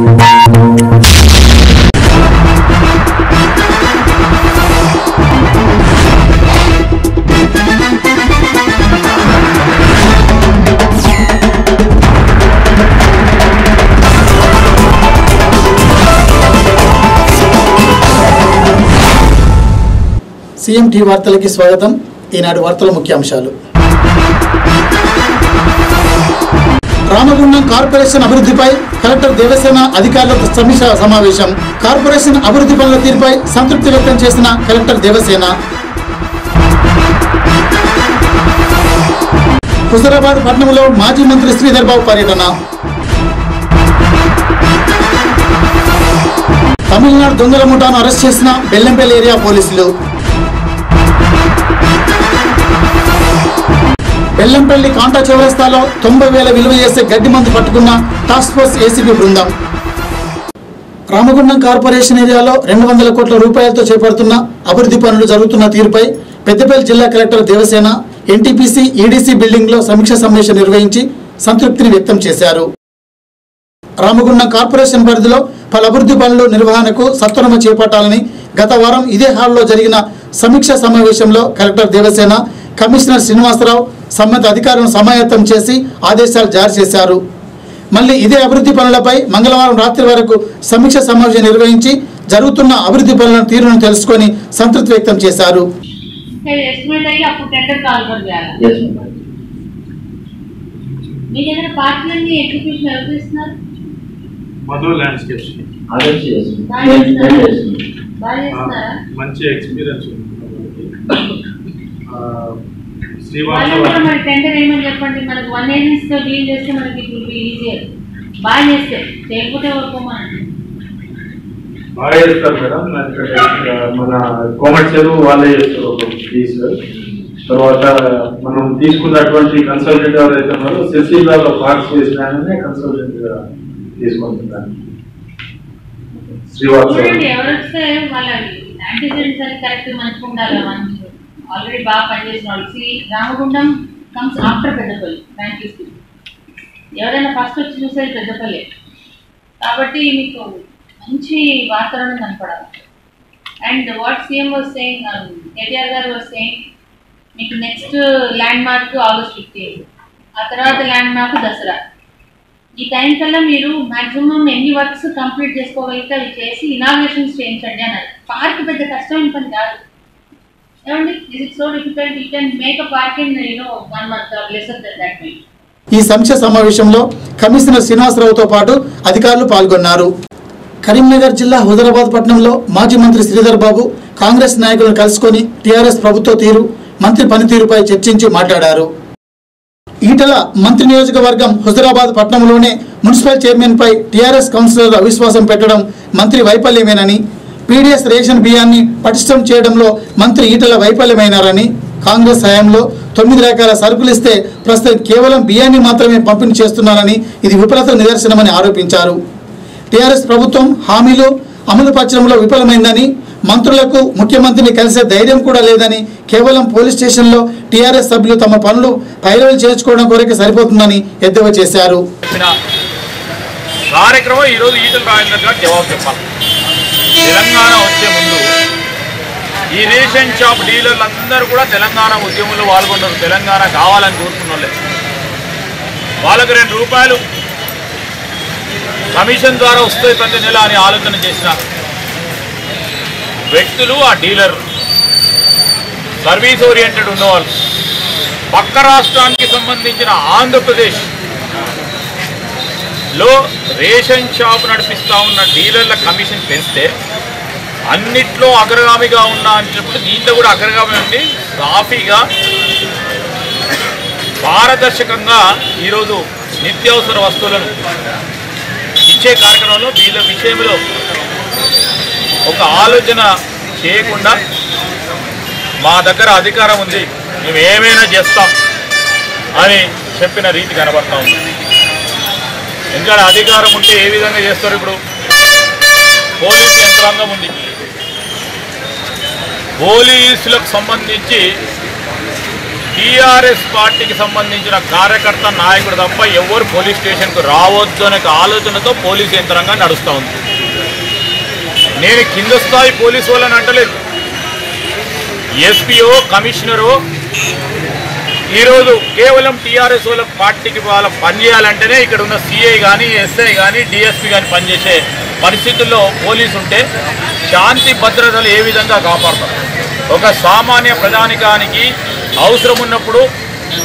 CM tea వార్తలకి స్వాగతం. ఈనాడు వార్తల ముఖ్యాంశాలు. రామగుండం కార్పొరేషన్ అభివృద్ధిపై కలెక్టర్ దేవసేన అధికారులతో సమీక్ష సమావేశం. కార్పొరేషన్ అభివృద్ధి పనుల తీరుపై సంతృప్తి వ్యక్తం చేసిన కలెక్టర్ దేవసేన. హుజరాబాద్ పట్టణంలో మాజీ మంత్రి శ్రీధర్ బాబు పర్యటన. తమిళనాడు దొంగల ముఠాను అరెస్ట్ చేసిన బెల్లంపల్లి ఏరియా పోలీసులు. బెల్లంపల్లి కాంటా చౌరస్తాలో తొంభై వేల విలువ చేసే గడ్డి మందు పట్టుకున్న టాస్క్ ఫోర్స్ ఏసీబీ బృందం. రామగుండం కార్పొరేషన్ ఏరియాలో రెండు వందల కోట్ల రూపాయలతో చేపడుతున్న అభివృద్ధి పనులు జరుగుతున్న తీరుపై పెద్దపల్లి జిల్లా కలెక్టర్ దేవసేన ఎన్టీపీసీ ఈడీసీ బిల్డింగ్లో సమీక్ష సమావేశం నిర్వహించి సంతృప్తిని వ్యక్తం చేశారు. రామగుండం కార్పొరేషన్ పరిధిలో పలు అభివృద్ధి పనులు నిర్వహణకు సత్వరమ చేపట్టాలని గత వారం ఇదే హాల్లో జరిగిన సమీక్ష సమావేశంలో కలెక్టర్ దేవసేన కమిషనర్ శ్రీనివాసరావు సంబంధిత అధికారులను సమాయత్తం చేసి ఆదేశాలు జారీ చేశారు. మళ్ళీ ఇదే అభివృద్ధి పనులపై మంగళవారం రాత్రి వరకు సమీక్ష సమావేశం నిర్వహించి జరుగుతున్న అభివృద్ధి పనుల తీరును తెలుసుకొని సంతృప్తి వ్యక్తం చేశారు. మంచి ఎక్స్పీరియన్స్ వాళ్ళు కూడా మరి టెండర్ ఏమని చెప్పండి. మనకు వన్ ఏజెన్స్తో డీల్ చేస్తే మనకి ఈజియర్ బాగా చేస్తే. చేయకపోతే ఊరుకోమనండి బాగా చేస్తారు మేడం. మన కోమట్ చెరువు వాళ్ళే చేస్తారు పీస్ తర్వాత మనం తీసుకున్నటువంటి కన్సల్టెంట్ ఎవరైతే ఉన్నారో సిసిలాలో పార్ట్స్ చేసిన ఆయననే కన్సల్టెంట్ తీసుకుంటున్నాను శ్రీవాస ఎవరు వస్తే వాళ్ళ అని కరెక్ట్ మనకు ఉండాలి మనకి. ఆల్రెడీ బాగా పనిచేసిన వాళ్ళు. See Ramagundam comes after Peddapalli. Thank you ఎవరైనా ఫస్ట్ వచ్చి చూసేది పెద్దపల్లి. కాబట్టి మీకు మంచి వాతావరణం కనపడాలి. And what CM was saying KTR గారు వాజ్ సేయింగ్ మీకు next landmark August fifteen ఆ తర్వాత ల్యాండ్ మార్క్ దసరా. ఈ టైం కల్లా మీరు మాక్సిమం ఎన్ని వర్క్స్ కంప్లీట్ చేసుకోగలిగితే అవి చేసి ఇనాగ్రేషన్స్ చేయించండి అన్నారు. పార్క్ పెద్ద కష్టమైన పని కాదు. ఈ సమీక్ష సమావేశంలో కమిషనర్ శ్రీనివాసరావుతో పాటు అధికారులు పాల్గొన్నారు. కరీంనగర్ జిల్లా హుజరాబాద్ పట్టణంలో మాజీ మంత్రి శ్రీధర్ బాబు కాంగ్రెస్ నాయకులను కలుసుకొని టీఆర్ఎస్ ప్రభుత్వ తీరు మంత్రి పనితీరుపై చర్చించి మాట్లాడారు. ఈటల మంత్రి నియోజకవర్గం హుజరాబాద్ పట్టణంలోనే మున్సిపల్ చైర్మన్పై టీఆర్ఎస్ కౌన్సిలర్ అవిశ్వాసం పెట్టడం మంత్రి వైఫల్యమేనని పీడీఎస్ రేషన్ బియ్యాన్ని పటిష్టం చేయడంలో మంత్రి ఈటల వైఫల్యమైనారని కాంగ్రెస్ హయాంలో తొమ్మిది రకాల సరుకులు ఇస్తే ప్రస్తుతం కేవలం బియ్యాన్ని మాత్రమే పంపిణీ చేస్తున్నారని ఇది విఫలత నిదర్శనమని ఆరోపించారు. టీఆర్ఎస్ ప్రభుత్వం హామీలు అమలు పరచడంలో విఫలమైందని మంత్రులకు ముఖ్యమంత్రిని కలిసే ధైర్యం కూడా లేదని కేవలం పోలీస్ స్టేషన్లో టీఆర్ఎస్ సభ్యులు తమ పనులు పైరవలు చేర్చుకోవడం కొరకే సరిపోతుందని ఎద్దేవా చేశారు. కార్యక్రమం ఈరోజు ఈటల రాజేంద్ర గారు జవాబు చెప్పాలి. తెలంగాణ వచ్చే ముందు ఈ రేషన్ షాప్ డీలర్లు అందరూ కూడా తెలంగాణ ఉద్యమంలో పాల్గొన్నారు తెలంగాణ కావాలని కోరుకున్న వాళ్ళే రెండు రూపాయలు కమిషన్ ద్వారా వస్తుంది ప్రతి నెల అని ఆలోచన చేసిన వ్యక్తులు ఆ డీలర్. సర్వీస్ ఓరియంటెడ్ ఉన్నవాళ్ళు. పక్క రాష్ట్రానికి సంబంధించిన ఆంధ్రప్రదేశ్లో రేషన్ షాప్ నడిపిస్తా ఉన్న డీలర్ల కమిషన్ పెంచితే అన్నిట్లో అగ్రగామిగా ఉన్నా అని చెప్పి దీంట్లో కూడా అగ్రగామి ఉండి సాఫీగా పారదర్శకంగా ఈరోజు నిత్యావసర వస్తువులను ఇచ్చే కార్యక్రమంలో వీళ్ళ విషయంలో ఒక ఆలోచన చేయకుండా మా దగ్గర అధికారం ఉంది మేము ఏమైనా చేస్తాం అని చెప్పిన రీతి కనబడతా ఉంది. ఎందుకంటే అధికారం ఉంటే ఏ విధంగా చేస్తారు ఇప్పుడు? పోలీసు యంత్రాంగం ఉంది. పోలీసులకు సంబంధించి టీఆర్ఎస్ పార్టీకి సంబంధించిన కార్యకర్త నాయకుడు తప్ప ఎవరు పోలీస్ స్టేషన్కు రావద్దు అనే ఆలోచనతో పోలీసు యంత్రాంగం నడుస్తూ ఉంది. నేను కింద స్థాయి పోలీసు వాళ్ళని అంటలేదు. ఎస్పీఓ కమిషనరు ఈరోజు కేవలం టీఆర్ఎస్ వాళ్ళ పార్టీకి వాళ్ళ పనిచేయాలంటేనే ఇక్కడ ఉన్న సీఐ కానీ ఎస్ఐ కానీ డిఎస్పీ కానీ పనిచేసే పరిస్థితుల్లో పోలీసు ఉంటే శాంతి భద్రతలు ఏ విధంగా కాపాడతారు? ఒక సామాన్య ప్రజానికానికి అవసరం ఉన్నప్పుడు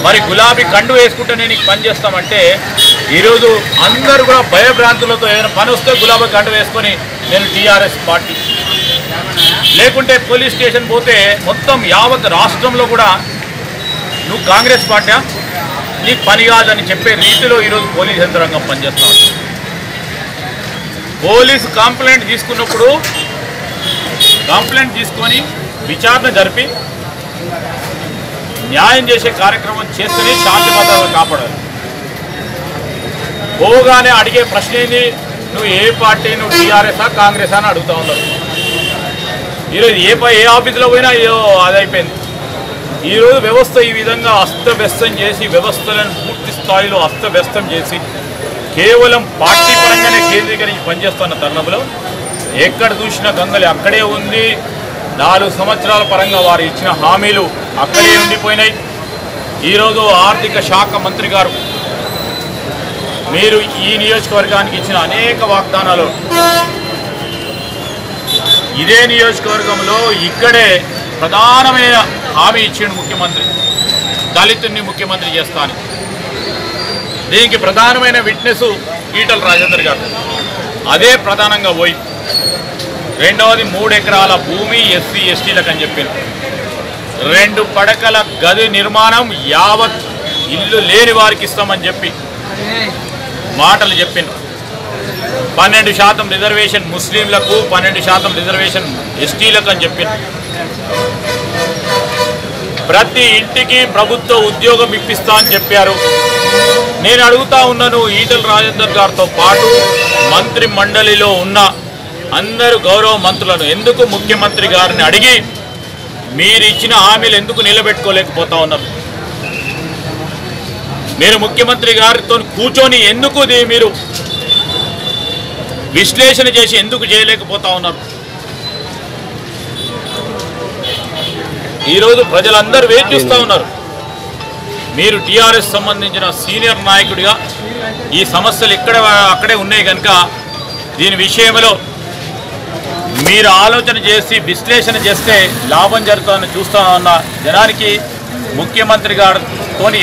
మరి గులాబీ కండు వేసుకుంటే నేను పనిచేస్తామంటే పని చేస్తామంటే ఈరోజు అందరూ కూడా భయభ్రాంతులతో ఏదైనా పని వస్తే గులాబీ కండు వేసుకొని నేను టీఆర్ఎస్ పార్టీ. లేకుంటే పోలీస్ స్టేషన్ పోతే మొత్తం యావత్ రాష్ట్రంలో కూడా నువ్వు కాంగ్రెస్ పార్టీ నీకు పని కాదని చెప్పే రీతిలో ఈరోజు పోలీస్ యంత్రాంగం పనిచేస్తా పోలీసు కంప్లైంట్ తీసుకున్నప్పుడు కంప్లైంట్ తీసుకొని విచారణ జరిపి న్యాయం చేసే కార్యక్రమం చేస్తే శాంతి భద్రతలు కాపాడాలి. పోగానే అడిగే ప్రశ్న ఏంది? నువ్వు ఏ పార్టీ నువ్వు టీఆర్ఎస్ఆ కాంగ్రెస్ అని అడుగుతా ఉన్నావు ఈరోజు ఏ ప- ఏ ఆఫీసులో పోయినా అది అయిపోయింది ఈరోజు వ్యవస్థ ఈ విధంగా అస్తవ్యస్తం చేసి వ్యవస్థలను పూర్తి స్థాయిలో అస్తవ్యస్తం చేసి కేవలం పార్టీ పరంగానే కేంద్రీకరించి పనిచేస్తున్న తరుణంలో ఎక్కడ చూసినా గంగలి అక్కడే ఉంది. నాలుగు సంవత్సరాల పరంగా వారు ఇచ్చిన హామీలు అక్కడే ఉండిపోయినాయి. ఈరోజు ఆర్థిక శాఖ మంత్రి గారు మీరు ఈ నియోజకవర్గానికి ఇచ్చిన అనేక వాగ్దానాలు. ఇదే నియోజకవర్గంలో ఇక్కడే ప్రధానమైన హామీ ఇచ్చిండు ముఖ్యమంత్రి. దళితుడిని ముఖ్యమంత్రి చేస్తాను దీనికి ప్రధానమైన విట్నెస్ ఈటల రాజేందర్ గారు. అదే ప్రధానంగా పోయి రెండవది మూడు ఎకరాల భూమి ఎస్సీ ఎస్టీలకు అని చెప్పింది రెండు పడకల గది నిర్మాణం యావత్ ఇల్లు లేని వారికి ఇస్తామని చెప్పి మాటలు చెప్పిన. పన్నెండు శాతం రిజర్వేషన్ ముస్లింలకు పన్నెండు శాతం రిజర్వేషన్ ఎస్టీలకు అని చెప్పింది ప్రతి ఇంటికి ప్రభుత్వ ఉద్యోగం ఇప్పిస్తా అని చెప్పారు. నేను అడుగుతా ఉన్నాను ఈటల రాజేందర్ గారితో పాటు మంత్రి మండలిలో ఉన్న అందరు గౌరవ మంత్రులను. ఎందుకు ముఖ్యమంత్రి గారిని అడిగి మీరు ఇచ్చిన హామీలు ఎందుకు నిలబెట్టుకోలేకపోతా ఉన్నారు? మీరు ముఖ్యమంత్రి గారితో కూర్చొని ఎందుకు మీరు విశ్లేషణ చేసి ఎందుకు చేయలేకపోతా ఉన్నారు? ఈరోజు ప్రజలందరూ వేచి చూస్తూ ఉన్నారు. మీరు టీఆర్ఎస్ సంబంధించిన సీనియర్ నాయకుడిగా ఈ సమస్యలు ఇక్కడ అక్కడే ఉన్నాయి కనుక దీని విషయంలో మీరు ఆలోచన చేసి విశ్లేషణ చేస్తే లాభం జరుగుతుందని చూస్తా ఉన్న జనానికి ముఖ్యమంత్రి గారితో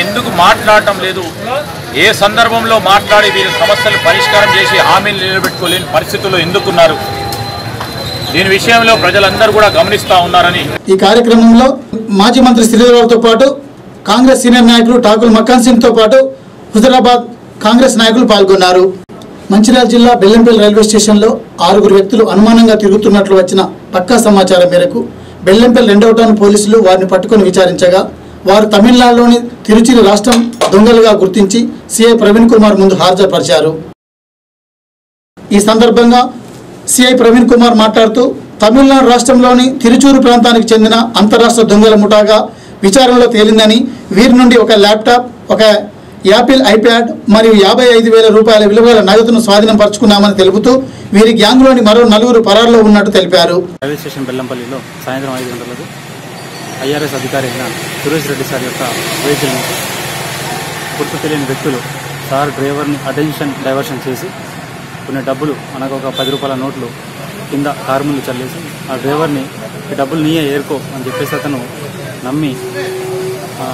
ఎందుకు మాట్లాడటం లేదు? ఏ సందర్భంలో మాట్లాడి వీరి సమస్యలు పరిష్కారం చేసి హామీలు నిలబెట్టుకోలేని పరిస్థితుల్లో ఎందుకున్నారు? దీని విషయంలో ప్రజలందరూ కూడా గమనిస్తూ ఉన్నారని ఈ కార్యక్రమంలో మాజీ మంత్రి శ్రీధర్బాబుతో పాటు కాంగ్రెస్ సీనియర్ నాయకులు ఠాకూర్ మక్కాన్ సింగ్తో పాటు హుజరాబాద్ కాంగ్రెస్ నాయకులు పాల్గొన్నారు. మంచిర్యాల జిల్లా బెల్లంపల్లి రైల్వే స్టేషన్లో ఆరుగురు వ్యక్తులు అనుమానంగా తిరుగుతున్నట్లు వచ్చిన పక్కా సమాచారం మేరకు బెల్లంపల్లి రెండవ టౌన్ పోలీసులు వారిని పట్టుకొని విచారించగా వారు తమిళనాడులోని తిరుచిరి రాష్ట్రం దొంగలుగా గుర్తించి సిఐ ప్రవీణ్ కుమార్ ముందు హాజరుపరిచారు. ఈ సందర్భంగా సిఐ ప్రవీణ్ కుమార్ మాట్లాడుతూ తమిళనాడు రాష్ట్రంలోని తిరుచూరు ప్రాంతానికి చెందిన అంతరాష్ట్ర దొంగల ముఠాగా విచారణలో తేలిందని వీరి నుండి ఒక ల్యాప్టాప్ ఒక యాపిల్ ఐప్యాడ్ మరియు యాభై ఐదు వేల రూపాయల విలువల నగదును స్వాధీనం పరుచుకున్నామని తెలుపుతూ వీరి గ్యాంగ్లోని మరో నలుగురు పరారులో ఉన్నట్టు తెలిపారు. రైల్వే స్టేషన్ బెల్లంపల్లిలో సాయంత్రం ఐదు గంటలకు ఐఆర్ఎస్ అధికారి అయిన సురేష్ రెడ్డి సార్ యొక్క వెహికల్ గుర్తు తెలియని వ్యక్తులు సార్ డ్రైవర్ని అటెన్షన్ డైవర్షన్ చేసి కొన్ని డబ్బులు అనగా ఒక పది రూపాయల నోట్లు కింద కారు ముందు చల్లేసి ఆ డ్రైవర్ని ఈ డబ్బులు నీయే ఏరుకో అని చెప్పేసి అతను నమ్మి ఆ,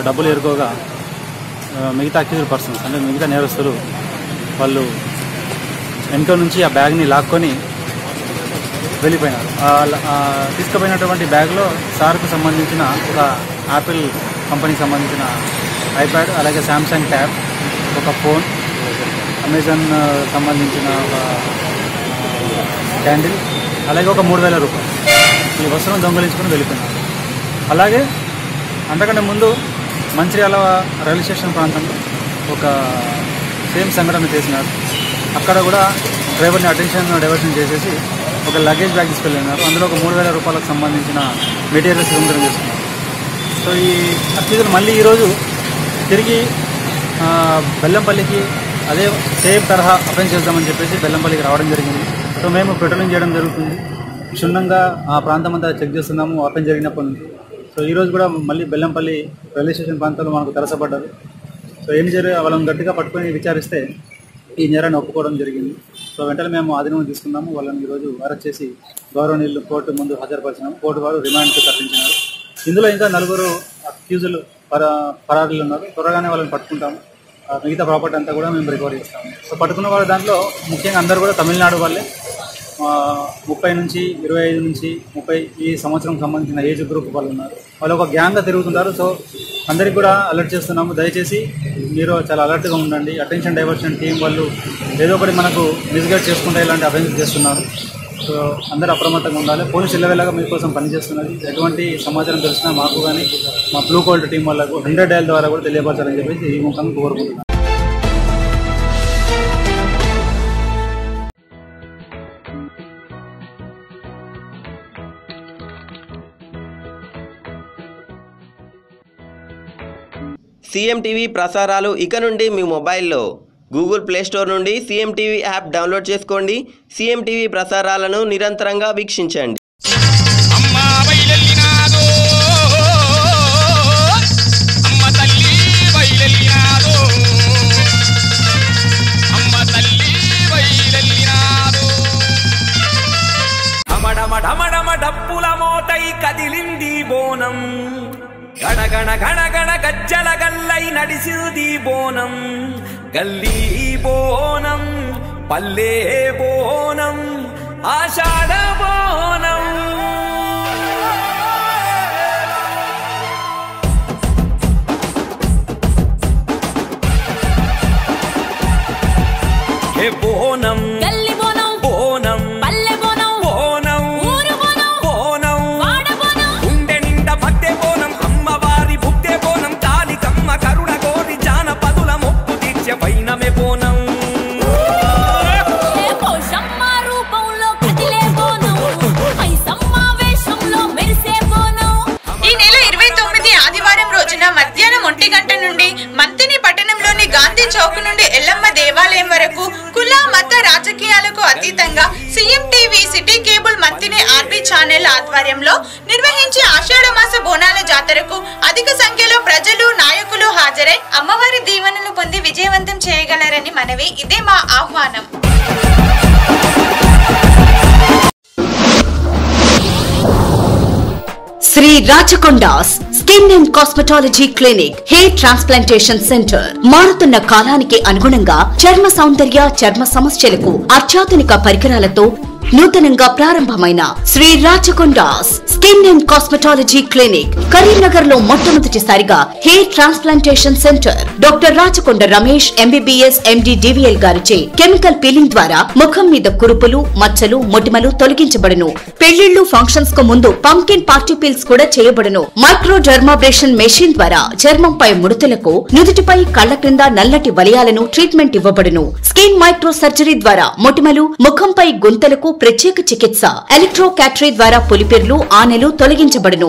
డబ్బులు ఎరుకోగా మిగతా అక్యూజ్డ్ పర్సన్స్ అంటే మిగతా నేరస్తులు వాళ్ళు వెనుక నుంచి ఆ బ్యాగ్ని లాక్కొని వెళ్ళిపోయినారు. తీసుకుపోయినటువంటి బ్యాగ్లో సార్కు సంబంధించిన ఒక యాపిల్ కంపెనీకి సంబంధించిన ఐప్యాడ్ అలాగే శాంసంగ్ ట్యాబ్ ఒక ఫోన్ అమెజాన్ సంబంధించిన ఒక క్యాండిల్ అలాగే ఒక మూడు వేల రూపాయలు. ఈ వస్తువును దొంగలించుకొని వెళ్ళిపోయినారు. అలాగే అంతకంటే ముందు మంచిర్యాల రైల్వే స్టేషన్ ప్రాంతంలో ఒక సేమ్ సంఘటన చేసినారు. అక్కడ కూడా డ్రైవర్ని అటెన్షన్ డైవర్షన్ చేసేసి ఒక లగేజ్ బ్యాగ్ తీసుకెళ్ళినారు. అందులో ఒక మూడు వేల రూపాయలకు సంబంధించిన మెటీరియల్స్ దొంగతనం చేసుకున్నారు సో ఈ అతిథులు మళ్ళీ ఈరోజు తిరిగి బెల్లంపల్లికి అదే సేమ్ తరహా అఫెన్స్ చేద్దామని చెప్పేసి బెల్లంపల్లికి రావడం జరిగింది. సో మేము పెట్రోలింగ్ చేయడం జరుగుతుంది. క్షుణ్ణంగా ఆ ప్రాంతం అంతా చెక్ చేస్తున్నాము. అఫెన్స్ జరిగినప్పటి నుంచి సో ఈరోజు కూడా మళ్ళీ బెల్లంపల్లి రైల్వే స్టేషన్ ప్రాంతంలో మనకు తెరసపడ్డారు. సో ఏం జరిగి వాళ్ళని గట్టిగా పట్టుకొని విచారిస్తే ఈ నేరాన్ని ఒప్పుకోవడం జరిగింది. సో వెంటనే మేము ఆధీనం తీసుకున్నాము. వాళ్ళని ఈరోజు అరెస్ట్ చేసి గౌరవనీయులు కోర్టు ముందు హాజరుపరిచినాము. కోర్టు వారు రిమాండ్కి తరలించినారు. ఇందులో ఇంకా నలుగురు అక్యూజులు పరా పరారీలు ఉన్నారు. త్వరగానే వాళ్ళని పట్టుకుంటాము. ఆ మిగతా ప్రాపర్టీ అంతా కూడా మేము రికవర్ చేస్తాము. సో పట్టుకున్న వాళ్ళ దాంట్లో ముఖ్యంగా అందరూ కూడా తమిళనాడు వాళ్ళే. ముప్పై నుంచి ఇరవై ఐదు నుంచి ముప్పై ఈ సంవత్సరం సంబంధించిన ఏజ్ గ్రూప్ వాళ్ళు ఉన్నారు. వాళ్ళు ఒక గ్యాంగ్గా తిరుగుతుంటారు. సో అందరికి కూడా అలర్ట్ చేస్తున్నాము. దయచేసి మీరు చాలా అలర్ట్గా ఉండండి. అటెన్షన్ డైవర్షన్ టీం వాళ్ళు ఏదో ఒకటి మనకు మిస్గైడ్ చేసుకుంటే ఇలాంటి అఫెన్స్ చేస్తున్నారు. సో అందరూ అప్రమత్తంగా ఉండాలి. పోలీసు ఇళ్ళవేళగా మీకోసం పనిచేస్తున్నది ఎటువంటి సమాచారం తెలిసినా మాకు కానీ మా బ్లూ కోల్డ్ టీం వాళ్ళకు హండ్రెడ్ డైల్ ద్వారా కూడా తెలియపరచాలని చెప్పేసి ఈ ముఖంగా కోరుకుంటున్నాను. సీఎం టీవీ ప్రసారాలు ఇక నుండి మీ మొబైల్లో. గూగుల్ ప్లే స్టోర్ నుండి సీఎం టీవీ యాప్ డౌన్లోడ్ చేసుకోండి. సీఎం టీవీ ప్రసారాలను నిరంతరంగా వీక్షించండి. అమ్మ బయలెల్లినాదో అమ్మ తల్లి బయలెల్లినాదో అమ్మ తల్లి బయలెల్లినాదో. అమడమడమడమ డప్పుల మోతై కదిలింది బోనం. గణగణ గణగణ గజ్జల గల్లై నడిసిది బోనం గల్లీ బోనం పల్లే బోనం ఆషాఢ బోనం. ఏ Bonam CM TV city cable మంత్రిని ఆర్బీ ఛానల్ ఆధ్వర్యంలో నిర్వహించే ఆషాఢ మాస బోనాల జాతరకు అధిక సంఖ్యలో ప్రజలు నాయకులు హాజరై అమ్మవారి దీవెనలు పొంది విజయవంతం చేయగలరని మనవి. ఇదే మా ఆహ్వానం. Sri Rachakondas skin and cosmetology clinic hair transplantation center మారుతున్న కాలానికి అనుగుణంగా చర్మ సౌందర్య చర్మ సమస్యలకు అత్యాధునిక పరికరాలతో నూతనంగా ప్రారంభమైన Shri Rachakondas skin and cosmetology clinic కరీంనగర్లో మొట్టమొదటిసారిగా hair transplantation centre. Doctor Rachakonda Ramesh MBBS MD DVL గారిచే కెమికల్ పీలింగ్ ద్వారా ముఖం మీద కురుపులు మచ్చలు మొటిమలు తొలగించబడును. పెళ్ళిళ్ళు ఫంక్షన్స్కు ముందు పంకిన్ పార్టీ పీల్స్ కూడా చేయబడును. మైక్రో డర్మాబ్రేషన్ మెషిన్ ద్వారా చర్మంపై ముడతలకు నుదుటిపై కళ్ళ క్రింద నల్లటి వలయాలను ట్రీట్మెంట్ ఇవ్వబడును. స్కిన్ మైక్రో సర్జరీ ద్వారా మొటిమలు ముఖంపై గుంతలకు ప్రత్యేక చికిత్స. ఎలక్ట్రోకాటరీ ద్వారా పులిపిర్లు ఆనెలు తొలగించబడును.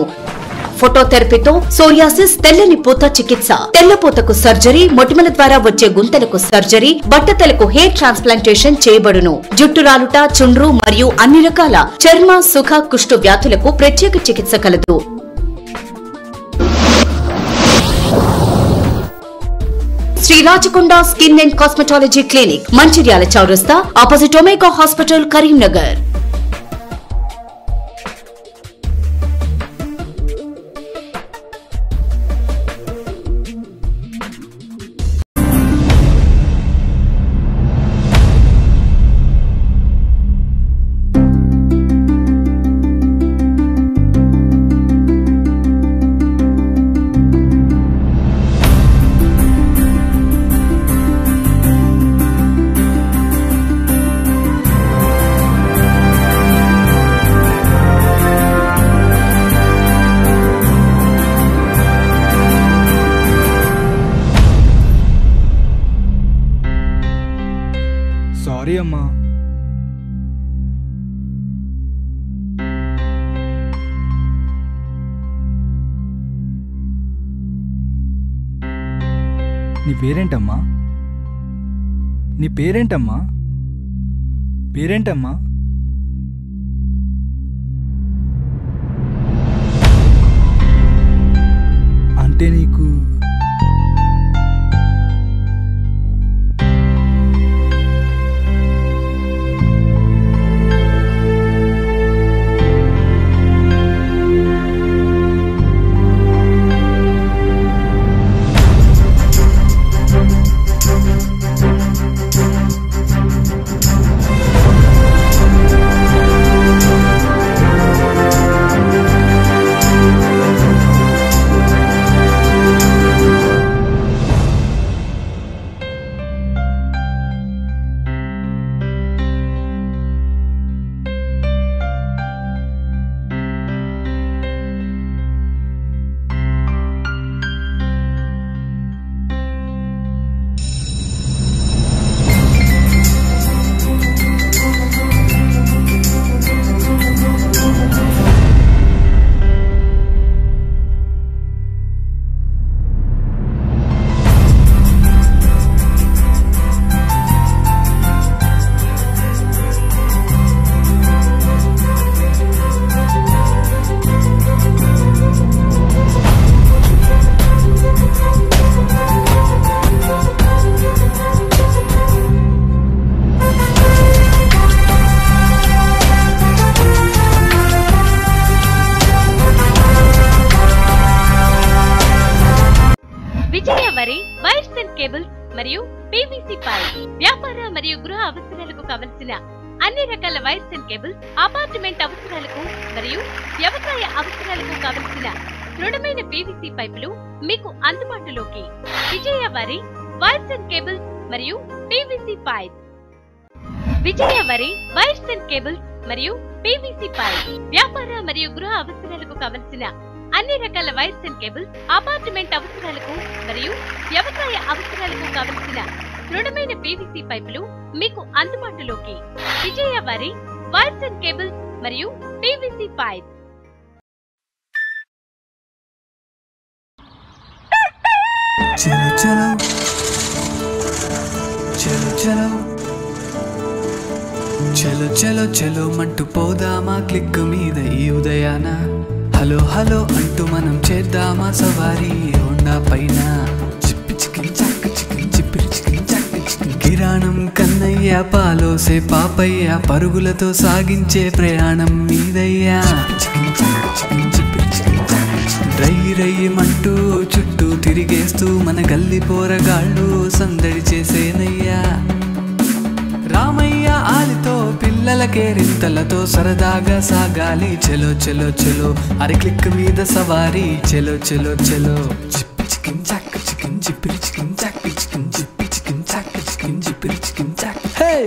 ఫోటోథెరపీతో సోరియాసిస్ తెల్లని పూత చికిత్స. తెల్లపూతకు సర్జరీ మొటిమల ద్వారా వచ్చే గుంతలకు సర్జరీ బట్టతలకు హెయిర్ ట్రాన్స్ప్లాంటేషన్ చేయబడును. జుట్టు రాలుట చుండ్రు మరియు అన్ని రకాల చర్మ సుఖ కుష్టు వ్యాధులకు ప్రత్యేక చికిత్స కలదు. Sri Rachakonda skin and cosmetology clinic Mancherial చౌరస్తా ఆపోజిట్ ఒమేగా హాస్పిటల్ కరీంనగర్. నీ పేరేంటమ్మా? నీ పేరేంటమ్మా? పేరేంటమ్మా? అంటే నీకు సంబంధించిన అన్ని రకాల వైర్స్ అండ్ కేబుల్స్ అపార్ట్మెంట్ అవసరాలకు మరియు వ్యవసాయ అవసరాలకు కావలసిన దృఢమైన పీవీసీ పైపులు మీకు అందుబాటులోకి. విజయ వరి వైర్స్ అండ్ కేబుల్స్ మరియు పీవీసీ పైప్. విజయ వరి వైర్స్ అండ్ కేబుల్స్ మరియు పీవీసీ పైప్. వ్యాపార మరియు గృహ అవసరాలకు కావలసిన అన్ని రకాల వైర్స్ అండ్ కేబుల్స్ అపార్ట్మెంట్ అవసరాలకు మరియు వ్యవసాయ అవసరాలకు కావలసిన దృఢమైన పీవీసీ పైపులు మీకు అందుబాటులోకి. విజయ వారి వైర్స్ అండ్ కేబుల్స్ మరియు పీవీసీ పైప్. చలో చలో. చలో చలో. చలో చలో చలో మంటూ పోదామా క్లిక్ మీద ఈ ఉదయాన. హలో హలో అంటూ మనం చేద్దామా సవారీ హోండా పైన. ప్రాణం కన్నయ్య పాలోసే పాపయ్య పరుగులతో సాగించే ప్రయాణం మీదయ్యా. చికిన్ రై రయ్యమంటూ చుట్టూ తిరిగేస్తూ మన గల్లి పోరగాళ్ళు సందడి చేసేనయ్యా. రామయ్య ఆలితో పిల్లలకే రింతలతో సరదాగా సాగాలి. చెలో చెలో చెలో అరి క్లిక్ మీద సవారీ. చెలో చెలో చెలో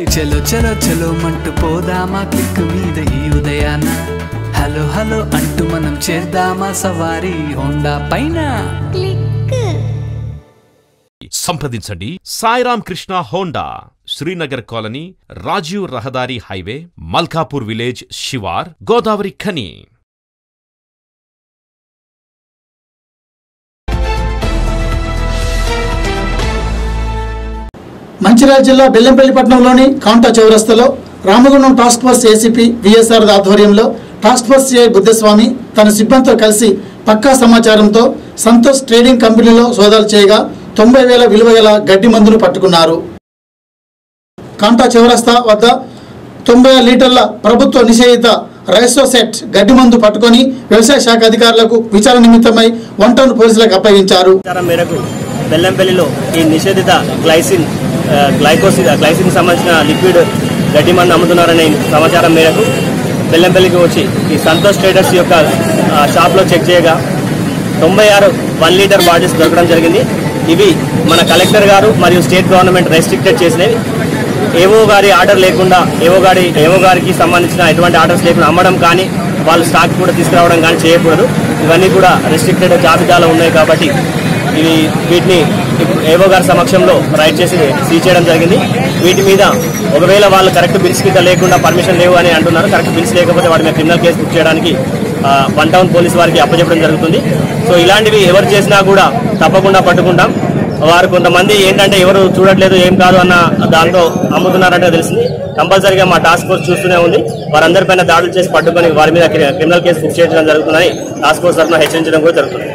చెలో చెలో చెలో మంటూ పోదామా? క్లిక్ మీద ఈ ఉదయాన. హలో హలో అంటూ మనం చేద్దామా సవారీ? హోండా పైన. సంప్రదించండి. సాయిరామ్ కృష్ణ హోండా శ్రీనగర్ కాలనీ రాజీవ్ రహదారి హైవే మల్కాపూర్ విలేజ్ శివార్ గోదావరి ఖని. మంచిర్యాల జిల్లా బెల్లంపల్లి పట్టణంలోని కాంటా చౌరస్తలో Ramagundam task force ACP VSR ఆధ్వర్యంలో టాస్క్ ఫోర్స్ సిఐ బుద్ధస్వామి తన సిబ్బందితో కలిసి పక్కా సమాచారంతో సంతోష్ ట్రేడింగ్ కంపెనీలో సోదాలు చేయగా తొంభై వేల విలువ గల గడ్డి మందును పట్టుకున్నారు. కాంటా చౌరస్తా వద్ద తొంభై లీటర్ల ప్రభుత్వ నిషేధిత రైసోసెట్ గడ్డి మందు పట్టుకొని వ్యవసాయ శాఖ అధికారులకు విచారణ నిమిత్తమై వన్ టౌన్ పోలీసులకు అప్పగించారు. మేరకు బెల్లంపల్లిలో ఈ నిషేధిత గ్లైసిన్ గ్లైకోసి గ్లైసిన్ సంబంధించిన లిక్విడ్ గడ్డి మందు అమ్ముతున్నారనే సమాచారం మేరకు బెల్లంపల్లికి వచ్చి ఈ సంతోష్ ట్రేడర్స్ యొక్క షాప్లో చెక్ చేయగా తొంభై ఆరు వన్ లీటర్ బాటిల్స్ దొరకడం జరిగింది. ఇవి మన కలెక్టర్ గారు మరియు స్టేట్ గవర్నమెంట్ రెస్ట్రిక్టెడ్ చేసినవి. ఏవో గారి ఆర్డర్ లేకుండా ఏవో గారి ఏవో గారికి సంబంధించిన ఎటువంటి ఆర్డర్స్ లేకుండా అమ్మడం కానీ వాళ్ళు స్టాక్ కూడా తీసుకురావడం కానీ చేయకూడదు. ఇవన్నీ కూడా రెస్ట్రిక్టెడ్ జాబితాలో ఉన్నాయి కాబట్టి ఇవి వీటిని ఏవో గారి సమక్షంలో రైడ్ చేసి సీజ్ చేయడం జరిగింది. వీటి మీద ఒకవేళ వాళ్ళు కరెక్ట్ బిల్స్ కింద లేకుండా పర్మిషన్ లేవు అని అంటున్నారు. కరెక్ట్ బిల్స్ లేకపోతే వాటి మీద క్రిమినల్ కేసు బుక్ చేయడానికి వన్ టౌన్ పోలీస్ వారికి అప్పచెప్పడం జరుగుతుంది. సో ఇలాంటివి ఎవరు చేసినా కూడా తప్పకుండా పట్టుకుంటాం. వారు కొంతమంది ఏంటంటే ఎవరు చూడట్లేదు ఏం కాదు అన్న దాంతో అమ్ముతున్నారంటే తెలిసింది. కంపల్సరీగా మా టాస్క్ ఫోర్స్ చూస్తూనే ఉంది. వారందరిపైన దాడులు చేసి పట్టుకొని వారి మీద క్రిమినల్ కేసు బుక్ చేయడం జరుగుతుందని టాస్క్ ఫోర్స్ తరఫున హెచ్చరించడం కూడా జరుగుతుంది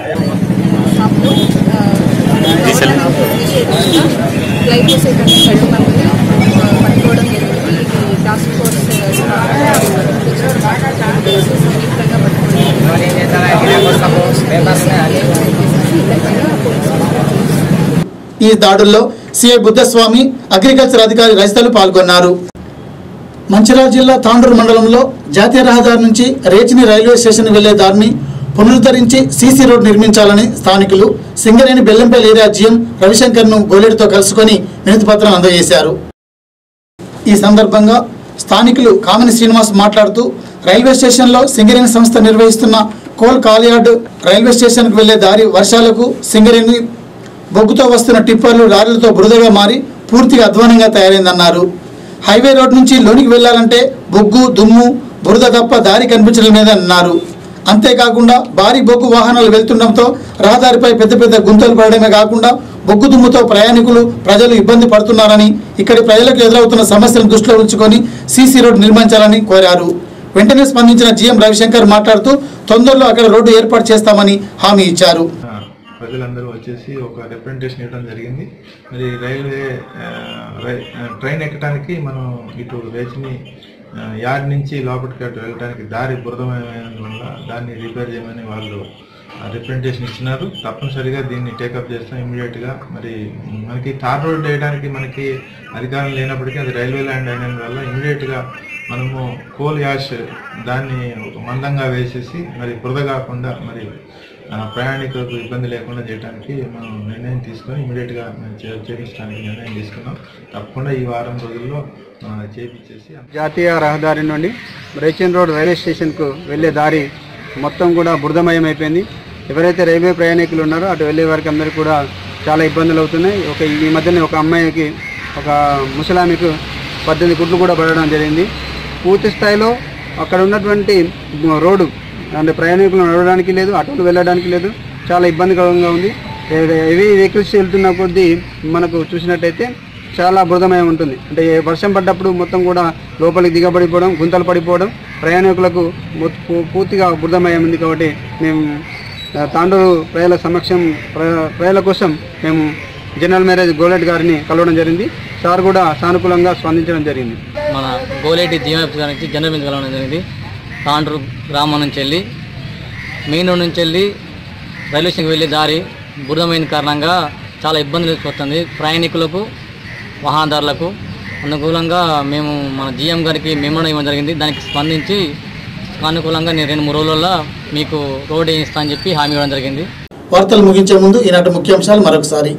గ్లైకోసైడ్ అనే చెడు మందుని ఆ, పట్టుకోవడం జరిగింది ఇది టాస్క్ ఫోర్స్ కేసు సమీపంగా ఈ దాడుల్లో సిఐ బుద్ధస్వామి అగ్రికల్చర్ అధికారి రజితలు పాల్గొన్నారు. మంచిర్యాల జిల్లా తాండూరు మండలంలో జాతీయ రహదారి నుంచి రేచిని రైల్వే స్టేషన్ వెళ్ళే దారిని పునరుద్ధరించి సీసీ రోడ్ నిర్మించాలని స్థానికులు సింగరేణి బెల్లంపల్లి ఏరియా జీఎం రవిశంకర్ను గోలెడితో కలుసుకొని వినతి అందజేశారు. ఈ సందర్భంగా స్థానికులు కామిని శ్రీనివాస్ మాట్లాడుతూ రైల్వే స్టేషన్లో సింగరేణి సంస్థ నిర్వహిస్తున్న కోల్ కాలియార్డ్ రైల్వే స్టేషన్కు వెళ్ళే దారి వర్షాలకు సింగరేణి బొగ్గుతో వస్తున్న టిప్పర్లు లారీలతో బురదగా మారి పూర్తిగా అధ్వానంగా తయారైందన్నారు. హైవే రోడ్ నుంచి లోనికి వెళ్ళాలంటే బొగ్గు దుమ్ము బురద తప్ప దారి కనిపించడం లేదన్నారు. అంతేకాకుండా భారీ బొగ్గు వాహనాలు వెళ్తుండటంతో రహదారిపై పెద్ద పెద్ద గుంతలు పడడమే కాకుండా బొగ్గు దుమ్ముతో ప్రయాణికులు ప్రజలు ఇబ్బంది పడుతున్నారని ఇక్కడి ప్రజలకు ఎదురవుతున్న సమస్యలను దృష్టిలో ఉంచుకొని సీసీ రోడ్డు నిర్మించాలని కోరారు. వెంటనే స్పందించిన జీఎం రవిశంకర్ మాట్లాడుతూ తొందరలో అక్కడ రోడ్డు ఏర్పాటు చేస్తామని హామీ ఇచ్చారు. ప్రజలందరూ వచ్చేసి ఒక రిప్రజెంటేషన్ ఇవ్వడం జరిగింది. మరి రైల్వే రై- ట్రైన్ ఎక్కడానికి మనం ఇటు రేచిని యార్డ్ నుంచి లోపలికి అటు వెళ్ళడానికి దారి బురదమైనందువల్ల దాన్ని రిపేర్ చేయమని వాళ్ళు రిప్రజెంటేషన్ ఇచ్చినారు. తప్పనిసరిగా దీన్ని టేకప్ చేస్తాం ఇమీడియట్గా మరి మనకి తార్ రోడ్ వేయడానికి మనకి అధికారం లేనప్పటికీ అది రైల్వే ల్యాండ్ అయినందువల్ల ఇమీడియట్గా మనము కోల్ యాష్ దాన్ని ఒక మందంగా వేసేసి మరి బురద కాకుండా మరి ప్రయాణికులకు ఇబ్బంది లేకుండా చేయడానికి మనం నిర్ణయం తీసుకొని ఇమీడియట్గా చేయించడానికి నిర్ణయం తీసుకున్నాం. తప్పకుండా ఈ వారం రోజుల్లో చేపించేసి జాతీయ రహదారి నుండి రేచన్ రోడ్ రైల్వే స్టేషన్కు వెళ్ళే దారి మొత్తం కూడా బురదమయం అయిపోయింది ఎవరైతే రైల్వే ప్రయాణికులు ఉన్నారో అటు వెళ్ళే వారికి అందరికీ కూడా చాలా ఇబ్బందులు అవుతున్నాయి. ఒక ఈ మధ్యనే ఒక అమ్మాయికి ఒక ముసలామికు పద్దెనిమిది గుడ్లు కూడా పడడం జరిగింది. పూర్తి స్థాయిలో అక్కడ ఉన్నటువంటి రోడ్డు అంటే ప్రయాణికులు నడవడానికి లేదు అటువంటి వెళ్ళడానికి లేదు. చాలా ఇబ్బందికరంగా ఉంది. హెవీ వెహికల్స్ వెళ్తున్న కొద్దీ మనకు చూసినట్టయితే చాలా బృదమయం ఉంటుంది. అంటే వర్షం పడ్డప్పుడు మొత్తం కూడా లోపలికి దిగబడిపోవడం గుంతలు పడిపోవడం ప్రయాణికులకు పూర్తిగా బృదమయం ఉంది కాబట్టి మేము తాండూరు ప్రజల సమక్షం ప్ర- ప్రజల కోసం మేము జనరల్ మ్యారేజ్ గోలెట్ గారిని కలవడం జరిగింది. సార్ కూడా సానుకూలంగా స్పందించడం జరిగింది. మన గోలెట్ జీఎంఎఫ్ గారికి జనరల్ మీద కలవడం జరిగింది. తాండ్రు గ్రామం నుంచి వెళ్ళి మెయిన్ రోడ్ నుంచి వెళ్ళి రైల్వే స్టేషన్కి వెళ్ళే దారి బురదమైన కారణంగా చాలా ఇబ్బందులు వస్తుంది ప్రయాణికులకు వాహనదారులకు అనుకూలంగా మేము మన జీఎం గారికి మెమోరం ఇవ్వడం జరిగింది. దానికి స్పందించి అనుకూలంగా నేను రెండు మూడు రోజులలో మీకు రోడ్ వేయిస్తా అని చెప్పి హామీ ఇవ్వడం జరిగింది. వార్తలు ముగించే ముందు ఈనాటి ముఖ్యాంశాలు మరొకసారి.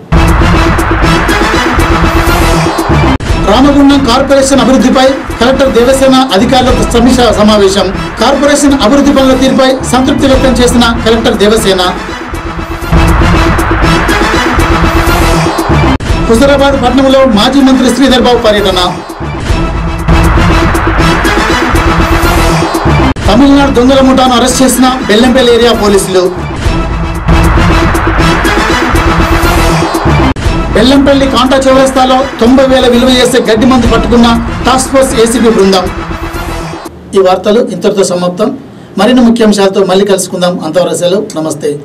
రామగుండం కార్పొరేషన్ అభివృద్ధిపై కలెక్టర్ దేవసేన అధికారులకు సమీక్ష సమావేశం. కార్పొరేషన్ అభివృద్ధి పనుల తీరుపై సంతృప్తి వ్యక్తం చేసిన కలెక్టర్ దేవసేన. హుజరాబాద్ పట్టణంలో మాజీ మంత్రి శ్రీధర్ బాబు పర్యటన. తమిళనాడు దొంగల ముఠాను అరెస్ట్ చేసిన బెల్లంపల్లి ఏరియా పోలీసులు. బెల్లంపల్లి కాంటా చౌరస్తాలో తొంభై వేల విలువ చేసే గడ్డి మందు పట్టుకున్న టాస్క్ ఫోర్స్ ఏసీబీ బృందం. ఈ వార్తలు ఇంతటితో సమాప్తం. మరిన్ని ముఖ్యాంశాలతో మళ్ళీ కలుసుకుందాం. అంతవరకు సెలవు. నమస్తే.